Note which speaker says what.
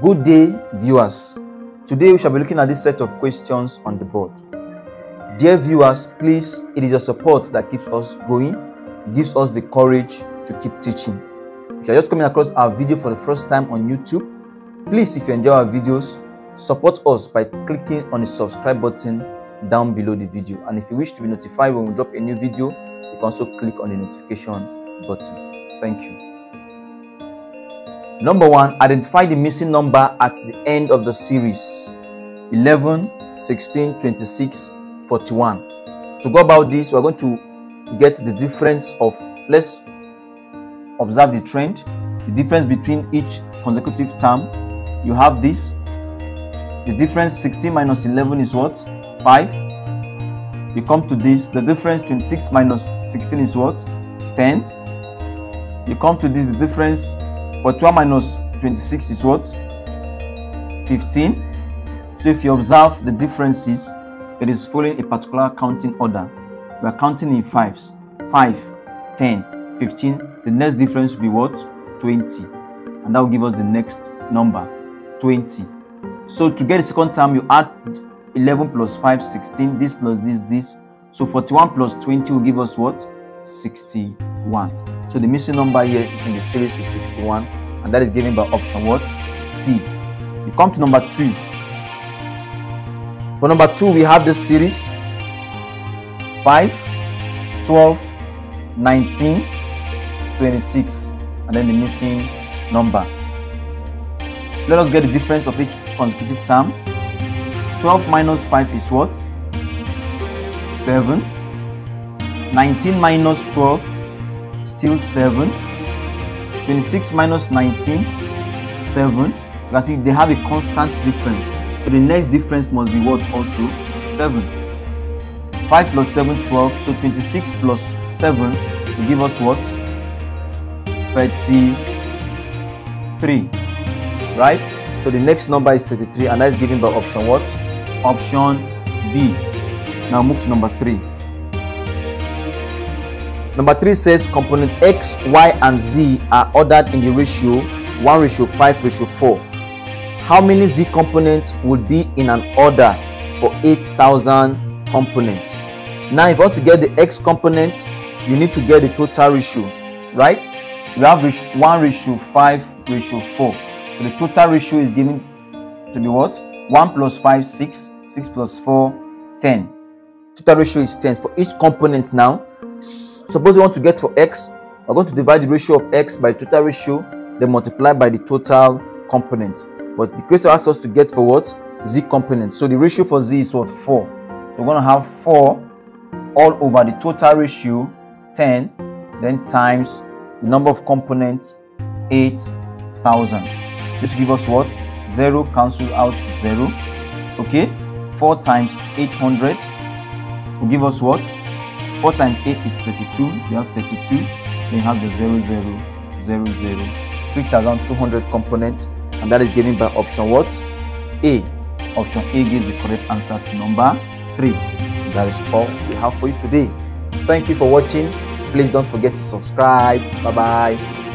Speaker 1: Good day, viewers. Today we shall be looking at this set of questions on the board. Dear viewers, please, it is your support that keeps us going, gives us the courage to keep teaching. If you're just coming across our video for the first time on YouTube, please, if you enjoy our videos, support us by clicking on the subscribe button down below the video. And if you wish to be notified when we drop a new video, you can also click on the notification button. Thank you. Number one, identify the missing number at the end of the series 11, 16, 26, 41. To go about this, we're going to get the difference of, let's observe the trend, the difference between each consecutive term. You have this. The difference 16 minus 11 is what? 5. You come to this. The difference 26 minus 16 is what? 10. You come to this. The difference 41 minus 26 is what? 15. So if you observe the differences, it is following a particular counting order. We are counting in fives. 5, 10, 15. The next difference will be what? 20. And that will give us the next number, 20. So to get the second term, you add 11 plus 5, 16. This plus this, this. So 41 plus 20 will give us what? 61. So the missing number here in the series is 61 and that is given by option what? C. You come to number 2. For number 2 we have this series 5, 12, 19, 26 and then the missing number. Let us get the difference of each consecutive term. 12 minus 5 is what? 7. 19 minus 12 still 7 26 minus 19 7 you can see they have a constant difference. So the next difference must be what also? 7 5 plus 7 12 so 26 plus 7 will give us what? 33 right? So the next number is 33 and that is given by option what? Option b. Now move to number 3 Number three says component X, Y, and Z are ordered in the ratio 1 ratio 5 ratio 4. How many Z components would be in an order for 8,000 components? Now, if you want to get the X components, you need to get the total ratio, right? We have 1 ratio 5 ratio 4. So the total ratio is given to be what? 1 plus 5, 6. 6 plus 4, 10. Total ratio is 10 for each component now Suppose you want to get for x, we're going to divide the ratio of x by the total ratio, then multiply by the total component. But the question asks us to get for what? z component. So the ratio for z is what? 4. So we're going to have 4 all over the total ratio, 10, then times the number of components, 8,000. This gives us what? 0 cancel out 0. Okay? 4 times 800 will give us what? 4 times 8 is 32, so you have 32. Then you have the 0, 0, 0, 0. 3200 components, and that is given by option what? A. Option A gives the correct answer to number 3. That is all we have for you today. Thank you for watching. Please don't forget to subscribe. Bye bye.